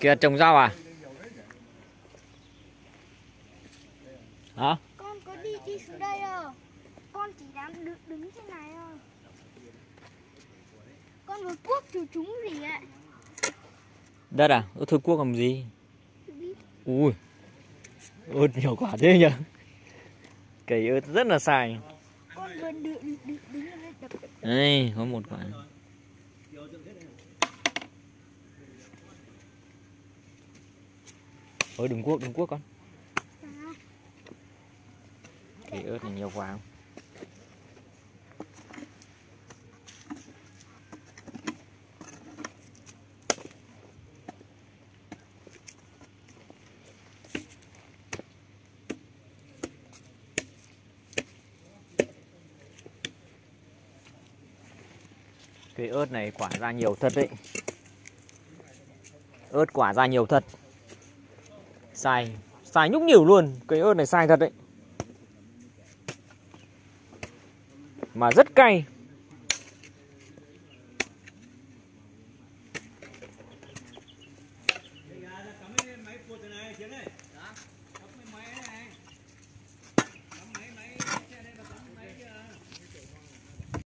Kìa trồng rau à? Hả? Con có đi đi xuống đây rồi. Con chỉ dám đứng, đứng trên này thôi. Con vừa cuốc chú chúng gì ạ? Đất à? Ơ thôi cuốc làm gì? Ui. Ướt nhiều quả thế nhỉ? Cây ớt rất là sai. Con vừa đứng, đứng, đứng, đứng đây đập đập. Đây, có một quả. Ôi đừng cuốc, đừng cuốc con. Cái Cây ớt này nhiều quả không? Cây ớt này quả ra nhiều thật đấy. Ớt quả ra nhiều thật. Sai, sai nhúc nhỉu luôn. Cây ớt này sai thật đấy. Mà rất cay.